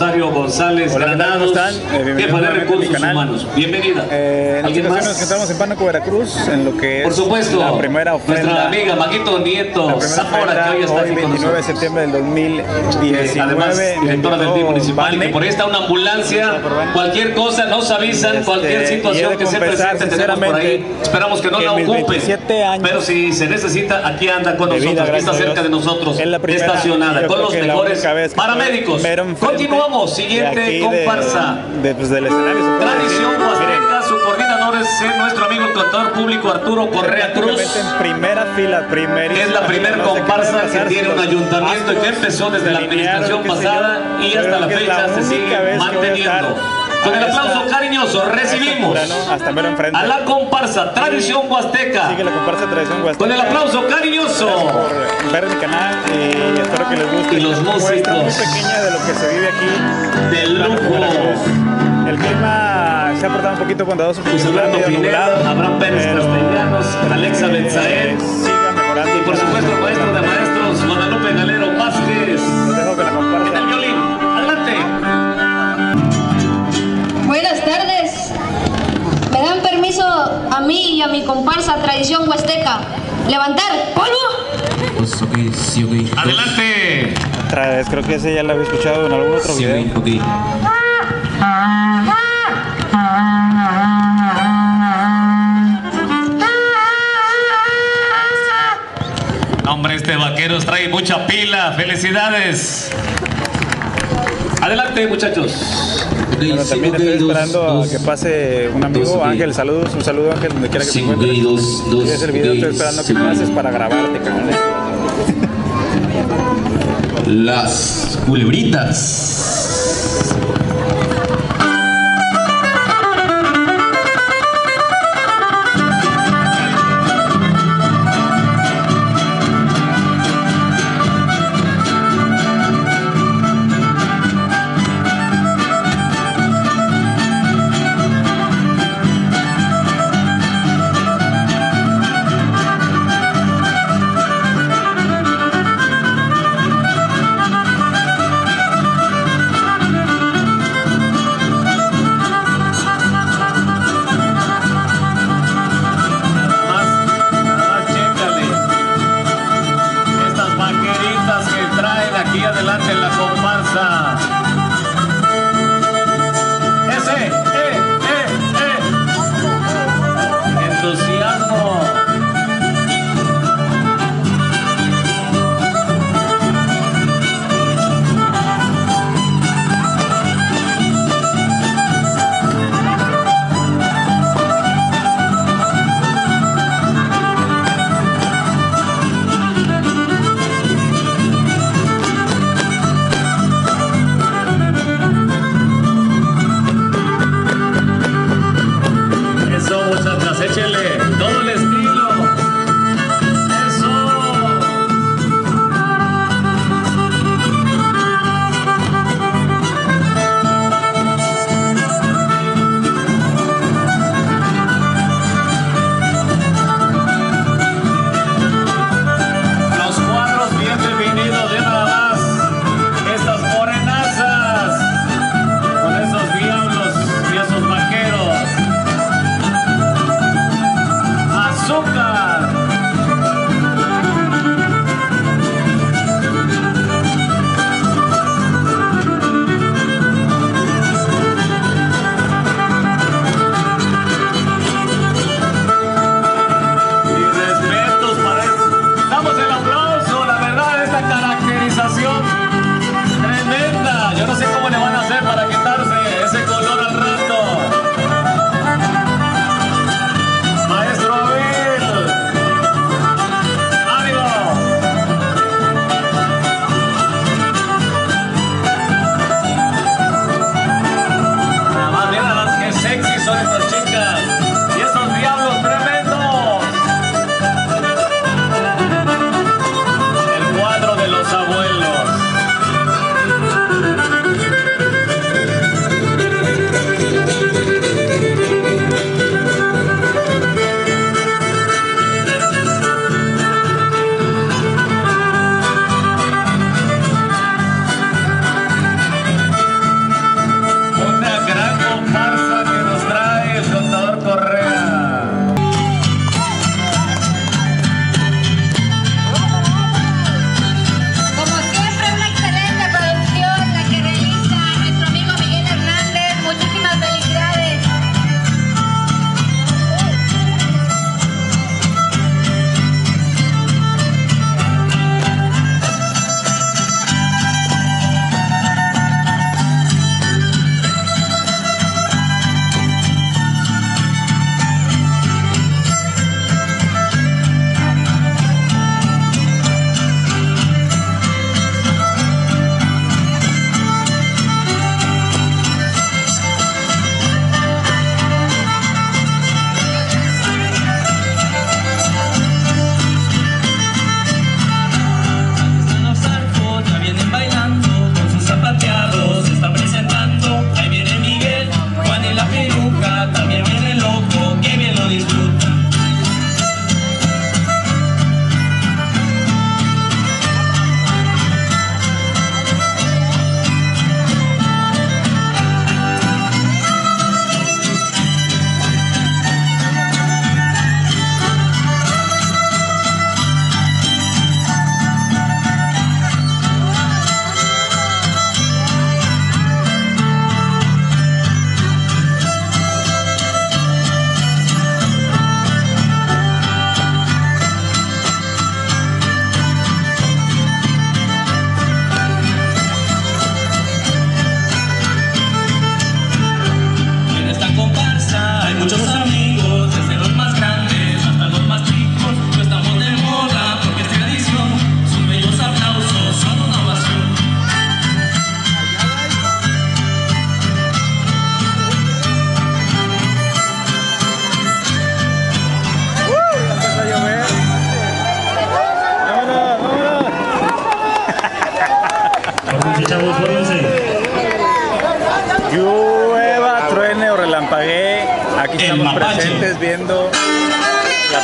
Rosario González. Granados. Eh, jefa de recursos humanos. Bienvenida. Eh, en ¿Alguien más? nos encontramos en Pánuco, Veracruz, en lo que es Por supuesto, la primera ofrenda. nuestra amiga Maguito Nieto Zamora, que hoy está hoy, aquí con 29 de septiembre del Eh, 2019. Además, directora del DIF municipal, que por ahí está una ambulancia, cualquier cosa, nos avisan, Este, cualquier situación que se presente, tenemos por ahí. Esperamos que no que la mis ocupe. 27 años Pero si se necesita, aquí anda con nosotros, aquí está cerca de nosotros, Es la primera, estacionada, con los mejores paramédicos. Continuamos, siguiente aquí de- comparsa. De, pues, del escenario. Tradición Huasteca, su coordinador es eh, nuestro amigo el contador público Arturo Correa Cruz. en primera fila, primerísima Es la primer fila, no sé qué comparsa que tiene un ayuntamiento y que empezó desde la administración pasada y hasta la fecha se sigue manteniendo. Con el aplauso cariñoso recibimos. Hasta mero enfrente. a la comparsa Tradición Huasteca. Sigue la comparsa Tradición Huasteca. Con el aplauso cariñoso. Gracias por ver mi canal y espero que les guste. Y los muestra muy músicos. pequeña de lo que se vive aquí. De lujo. El clima se ha portado un poquito bondadoso. Luis está Alberto Pineda, Abraham Pérez Castellanos, Alexa que Betzael. Siga mejorando. Y por supuesto maestro de mí y a mi comparsa Tradición Huasteca? Levantar polvo. Pues, ok, sí, ok. Adelante. Otra vez, creo que ese ya lo había escuchado en algún otro Sí, video. ok, ok. Hombre, este vaquero trae mucha pila. Felicidades. Adelante, muchachos. Bueno, también estoy esperando a que pase un amigo. Ángel, saludos, un saludo Ángel, donde quiera que Sí, se encuentre. ok, dos, dos, Si ves el video, estoy esperando que pases para grabarte, cabrón. Las culebritas.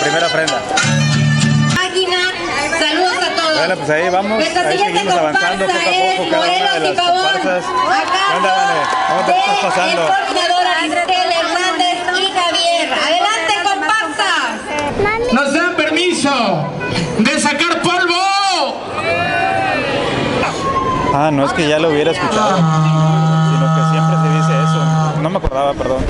Primera ofrenda. Máquina, saludos a todos. Bueno, pues ahí vamos, Nuestra ahí siguiente seguimos avanzando poco comparsa a poco es cada una Morelos de y las comparsas. A ¿Qué onda, Vane? ¿Cómo te cargo estás de pasando? El coordinador Aristel Hernández y Javier. Adelante, comparsa. nos dan permiso de sacar polvo. Ah, no es que ya lo hubiera escuchado, sino que siempre se dice eso. No me acordaba, perdón.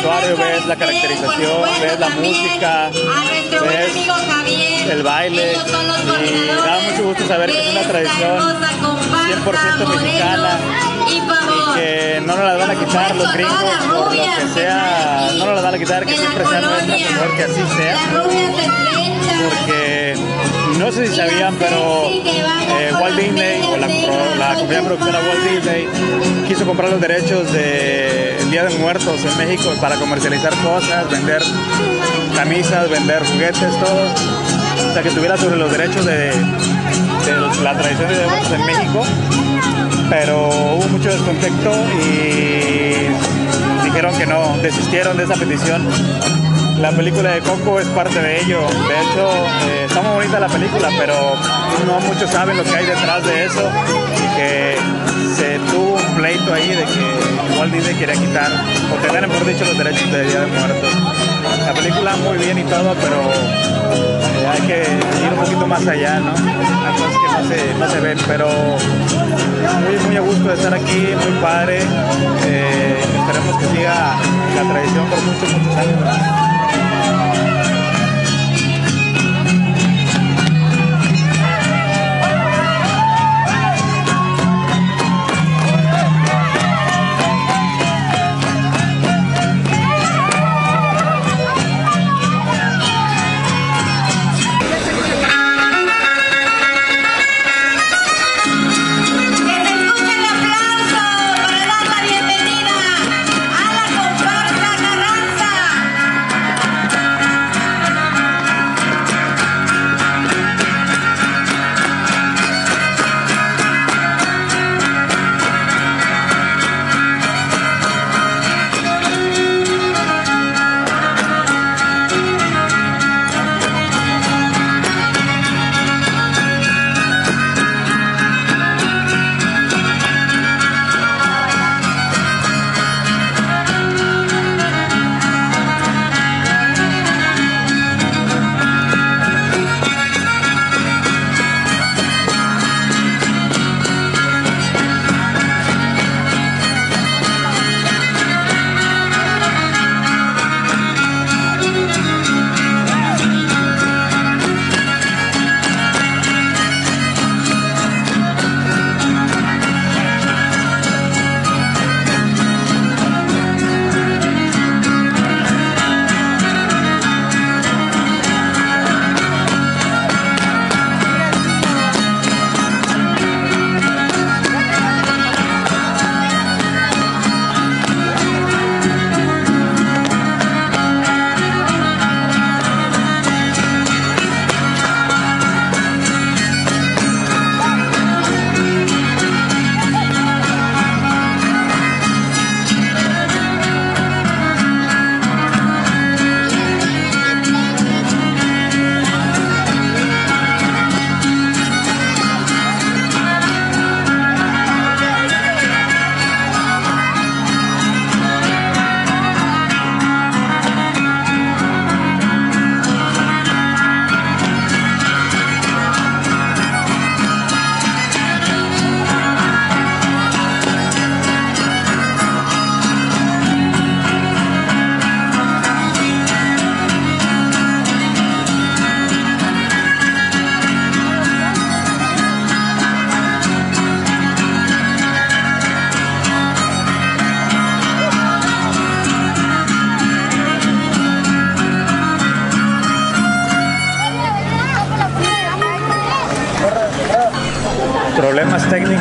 Vestuario, ves la caracterización, ves la música, ves el baile. y da mucho gusto saber que es una tradición 100% mexicana. Y que no nos las van a quitar los gringos por lo que sea, no nos las van a quitar que siempre sea nuestra, favor que así sea, porque no sé si sabían, pero eh, Walt Disney o la, la compañía productora Walt Disney quiso comprar los derechos del Día de Muertos en México para comercializar cosas, vender camisas, vender juguetes, todo. O sea, que tuviera sobre los derechos de, de la tradición de Día de Muertos en México. Pero hubo mucho descontexto y dijeron que no, desistieron de esa petición. La película de Coco es parte de ello. De hecho, eh, está muy bonita la película, pero no muchos saben lo que hay detrás de eso. Y que se tuvo un pleito ahí de que Walt Disney quería quitar, o tener, mejor dicho, los derechos de Día de Muertos. la película muy bien y todo, pero eh, hay que ir un poquito más allá, ¿no? Hay cosas que no se, no se ven, pero muy, muy a gusto de estar aquí, muy padre. Eh, esperemos que siga la tradición por muchos, muchos años.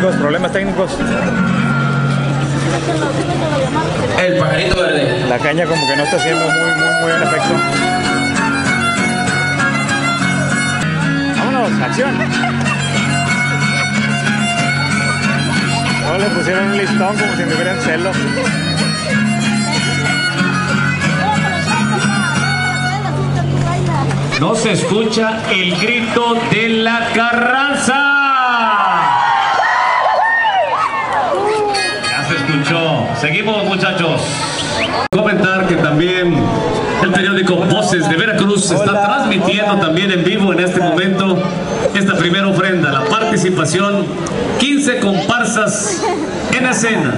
Técnicos, problemas técnicos. El pajarito verde. La caña como que no está haciendo muy, muy, muy buen efecto. Vámonos, acción. No le pusieron un listón como si tuvieran celo. No se escucha el grito de la Carranza. Seguimos muchachos. Comentar que también el periódico Voces de Veracruz está Hola, transmitiendo hola. también en vivo en este momento esta primera ofrenda, la participación 15 comparsas en escena.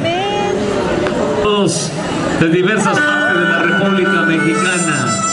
Todos de diversas partes de la República Mexicana.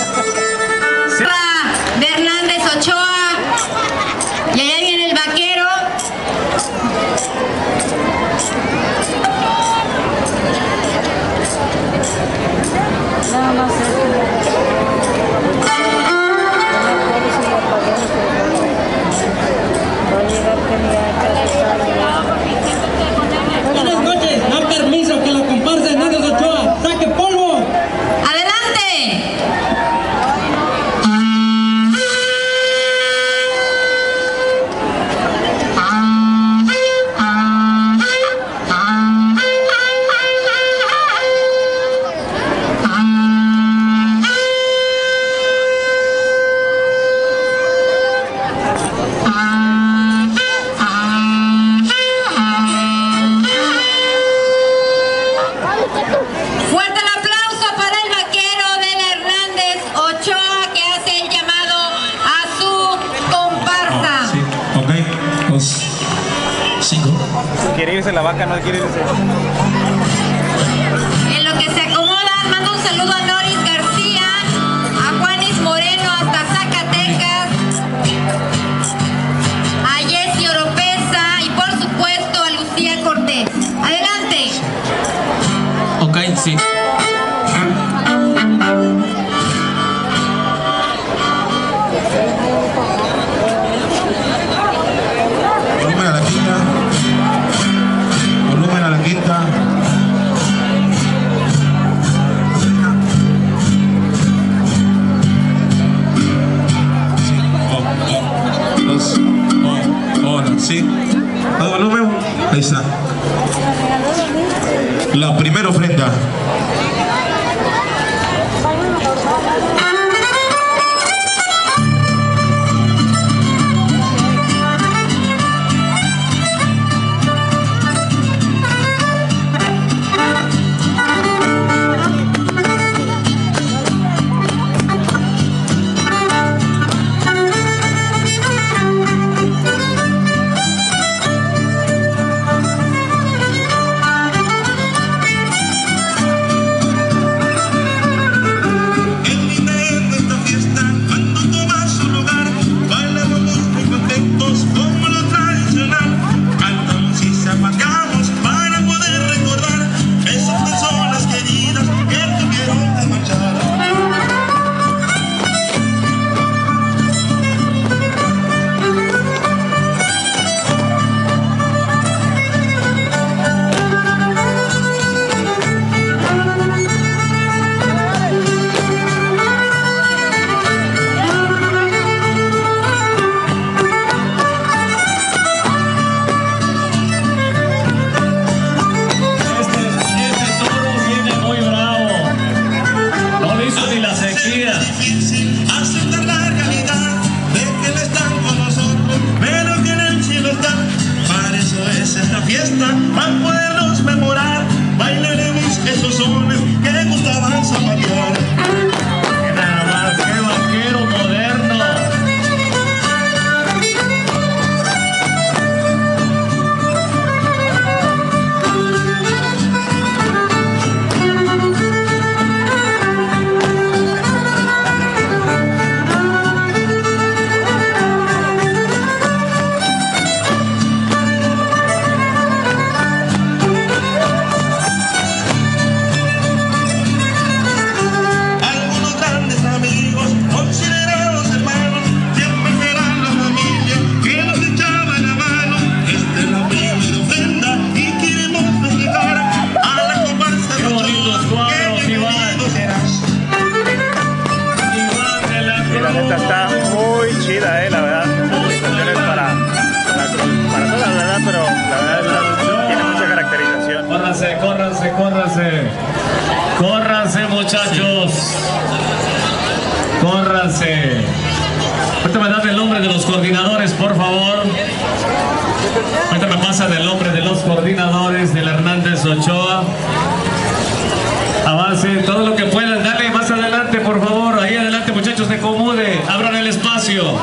Mario.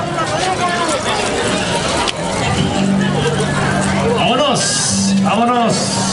Vámonos, vámonos.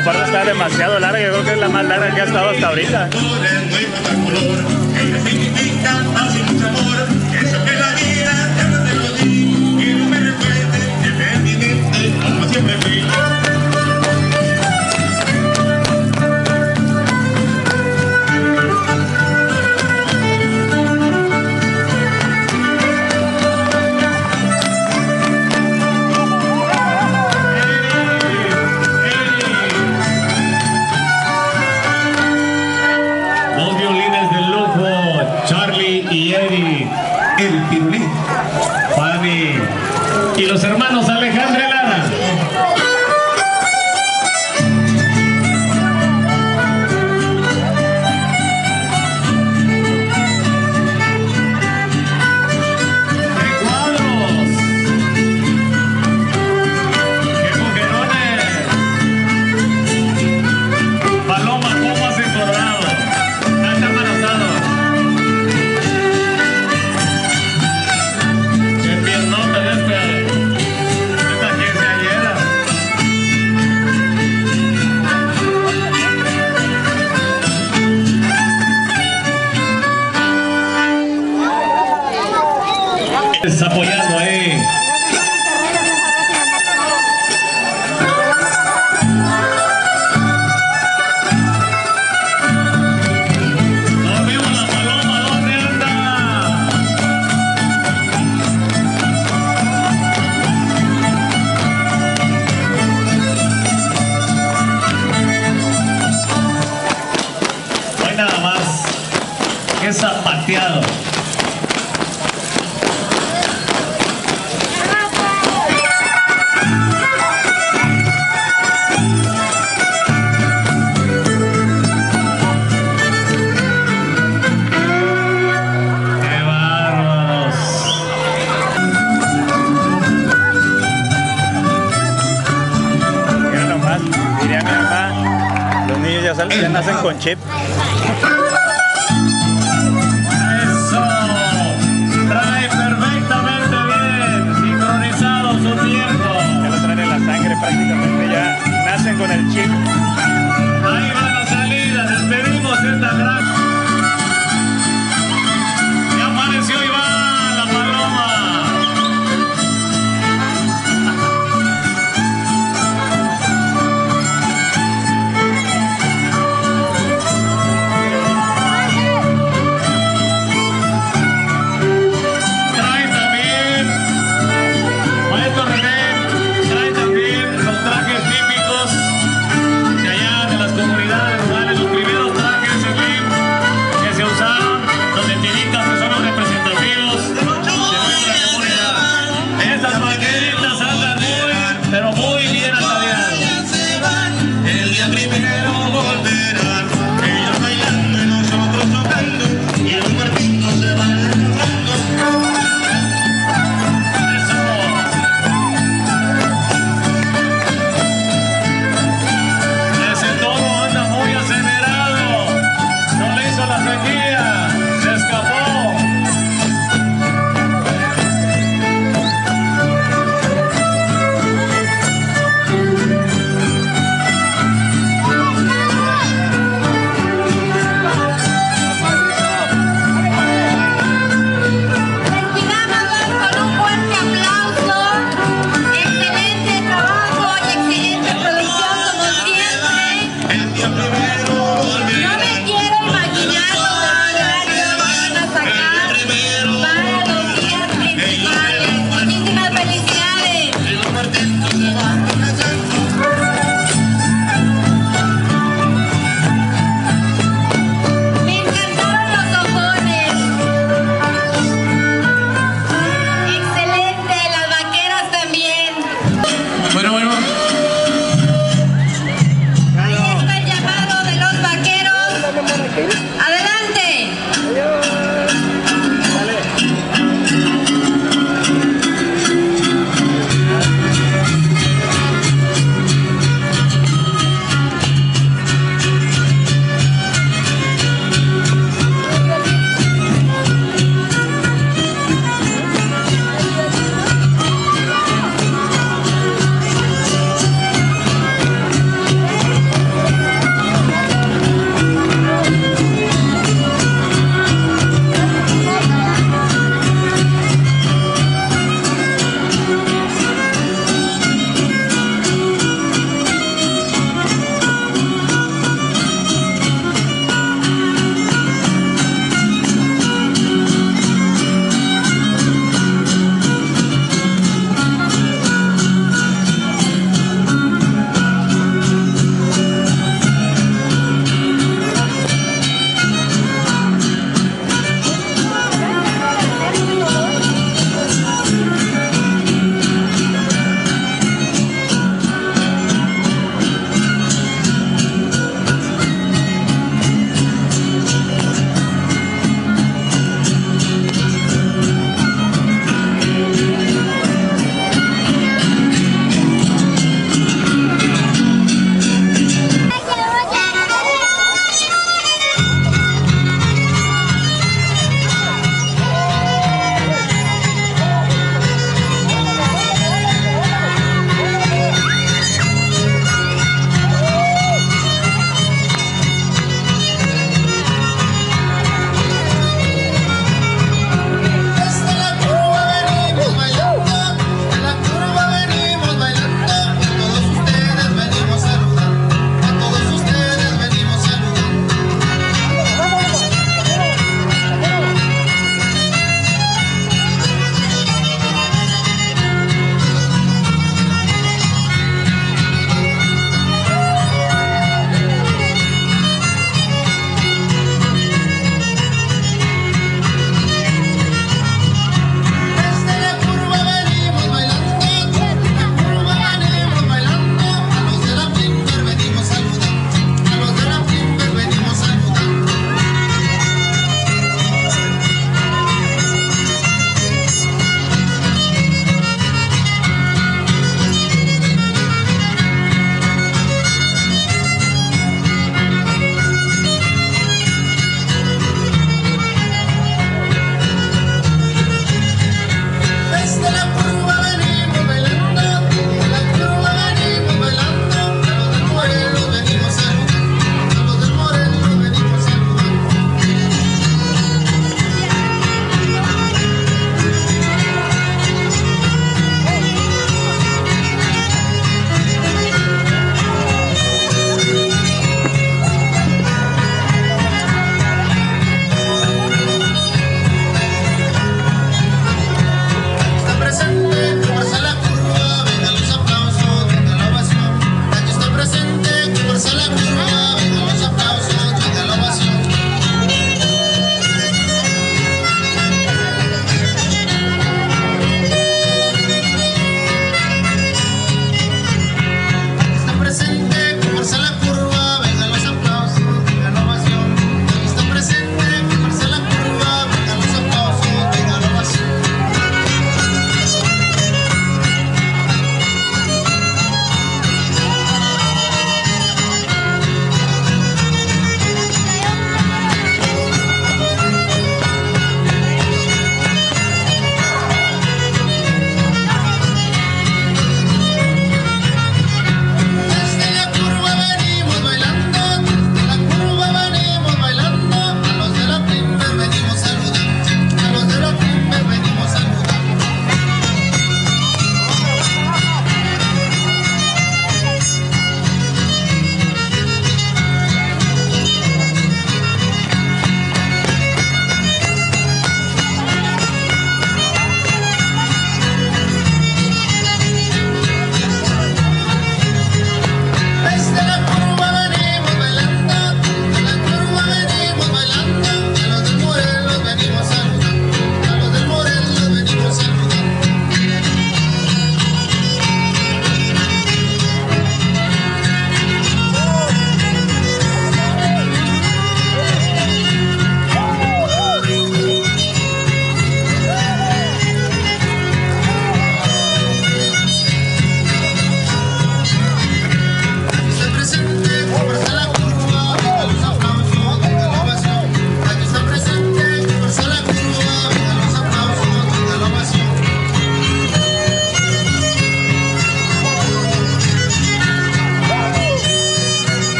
comparsa está demasiado larga, yo creo que es la más larga que ha estado hasta ahorita. nacen con chip. Eso. Trae perfectamente bien. Sincronizado su tiempo. Ya lo traen en la sangre prácticamente. Ya nacen con el chip.